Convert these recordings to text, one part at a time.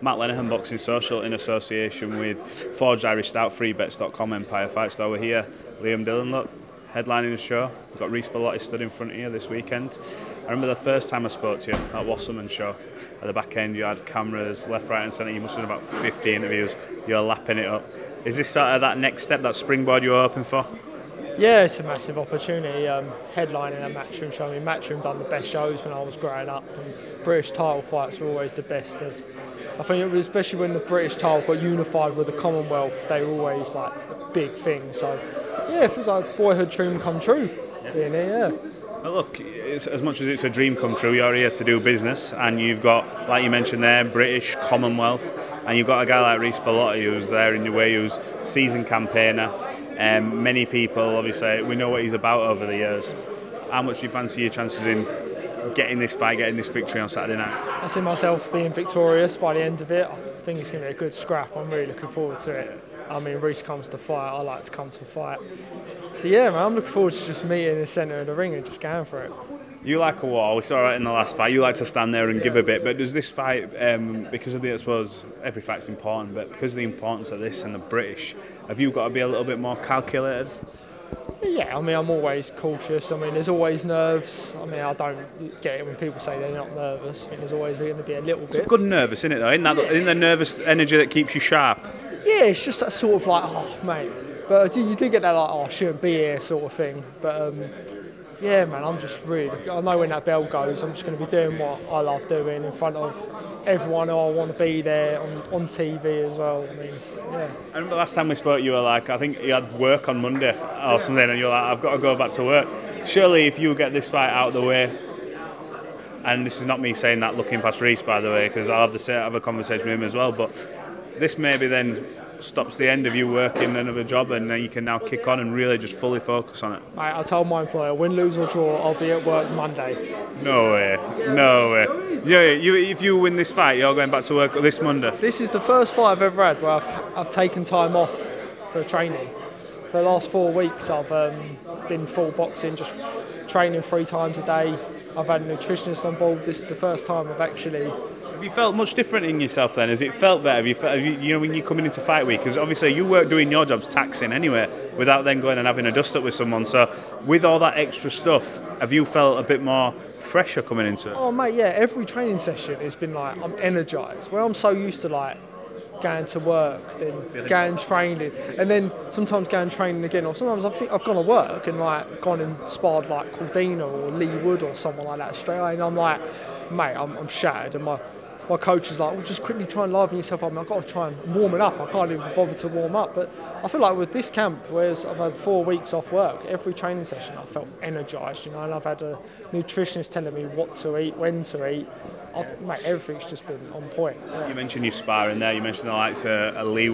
Matt Lenihan, Boxing Social, in association with Forged Irish Stout, freebets.com, Empire Fight Store. We're here, Liam Dillon, look, headlining the show. We've got Reece Bellotti stood in front of you this weekend. I remember the first time I spoke to you at Wasserman Show. At the back end, you had cameras left, right, and centre. You must have done about 50 interviews. You're lapping it up. Is this sort of that next step, that springboard you were hoping for? Yeah, it's a massive opportunity. Um, headlining a matchroom show. I mean, matchroom done the best shows when I was growing up, and British title fights were always the best. And I think it was especially when the British title got unified with the Commonwealth, they were always like a big thing. So yeah, it was like a boyhood dream come true. Being here, yeah. Well, look, as much as it's a dream come true, you're here to do business, and you've got, like you mentioned there, British Commonwealth, and you've got a guy like Reece Bellotti who's there in your way, who's seasoned campaigner. Um, many people, obviously, we know what he's about over the years. How much do you fancy your chances in getting this fight, getting this victory on Saturday night? I see myself being victorious by the end of it. I think it's going to be a good scrap. I'm really looking forward to it. I mean, Reece comes to fight. I like to come to fight. So yeah, man, I'm looking forward to just meeting in the centre of the ring and just going for it. You like a war. We saw it in the last fight. You like to stand there and give a bit. But does this fight, um, because of the, I suppose every fight's important, but because of the importance of this and the British, have you got to be a little bit more calculated? Yeah, I mean, I'm always cautious. I mean, there's always nerves. I mean, I don't get it when people say they're not nervous. I think there's always going to be a little bit. It's good nervous, isn't it, though? Isn't, that, isn't the nervous energy that keeps you sharp? Yeah, it's just that sort of like, oh, mate. But you do get that, like, oh, I shouldn't be here sort of thing. But um, yeah, man, I'm just really. I know when that bell goes, I'm just going to be doing what I love doing in front of everyone who I want to be there on, on TV as well. I mean, yeah. I remember last time we spoke, you were like, I think you had work on Monday or something, and you're like, I've got to go back to work. Surely, if you get this fight out of the way, and this is not me saying that looking past Reece, by the way, because I'll have to say, have a conversation with him as well, but this maybe then stops the end of you working another job and then you can now kick on and really just fully focus on it. Mate, I told my employer, win, lose or draw, I'll be at work Monday. No way, no way. Yeah, you, if you win this fight, you're going back to work this Monday. This is the first fight I've ever had where I've, I've taken time off for training. For the last four weeks, I've um, been full boxing, just training three times a day. I've had a nutritionist on board. This is the first time I've actually have you felt much different in yourself then? Has it felt better? Have you, felt, have you, you know, when you're coming into fight week? Because obviously you work doing your jobs taxing anyway, without then going and having a dust up with someone. So with all that extra stuff, have you felt a bit more fresher coming into it? Oh mate, yeah. Every training session has been like I'm energised. Where I'm so used to like going to work, then going training, and then sometimes going training again, or sometimes I've, been, I've gone to work and like gone and sparred like Cordina or Leigh Wood or someone like that straight away, and I'm like, mate, I'm, I'm shattered, and my my coach is like, well, just quickly try and liven yourself up. I have got to try and warm it up. I can't even bother to warm up. But I feel like with this camp, whereas I've had four weeks off work, every training session I felt energised, you know, and I've had a nutritionist telling me what to eat, when to eat. I've, mate, everything's just been on point. Yeah. You mentioned your sparring there. You mentioned the likes of uh, Leigh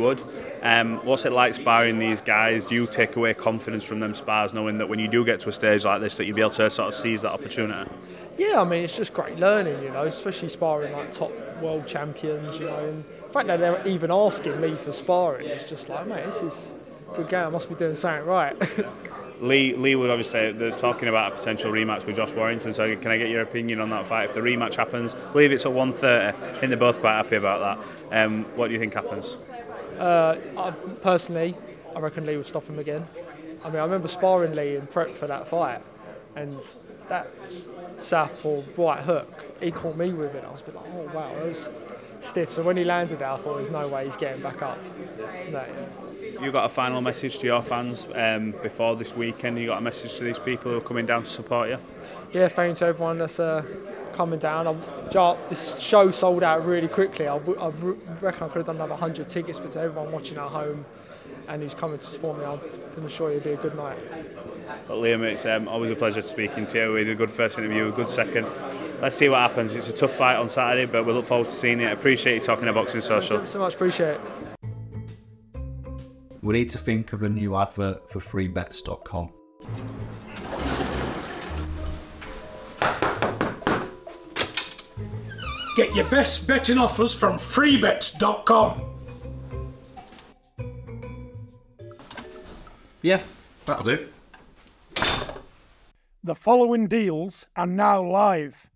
Um, what's it like sparring these guys? Do you take away confidence from them spars, knowing that when you do get to a stage like this, that you'll be able to sort of seize that opportunity? Yeah, I mean it's just great learning, you know, especially sparring like top world champions, you know. And the fact that they're even asking me for sparring, it's just like, mate, this is a good game. I must be doing something right. Leigh, Leigh Wood obviously they're talking about a potential rematch with Josh Warrington. So can I get your opinion on that fight? If the rematch happens, I believe it's at 1:30. I think they're both quite happy about that. Um, what do you think happens? Uh, I, personally, I reckon Leigh would stop him again. I mean, I remember sparring Leigh in prep for that fight, and that southpaw right hook, he caught me with it. I was a bit like, oh wow, that was stiff. So when he landed there, I thought there's no way he's getting back up. No. You got a final message to your fans um, before this weekend? You got a message to these people who are coming down to support you? Yeah, thank you to everyone that's uh, coming down. I, this show sold out really quickly. I, I reckon I could have done another 100 tickets, but to everyone watching at home and who's coming to support me, I can assure you it'll be a good night. But Liam, it's um, always a pleasure speaking to you. We had a good first interview, a good second. Let's see what happens. It's a tough fight on Saturday, but we look forward to seeing it. I appreciate you talking about Boxing Social. Thank you so much, appreciate it. We need to think of a new advert for freebets.com. Get your best betting offers from freebets.com. Yeah, that'll do. The following deals are now live.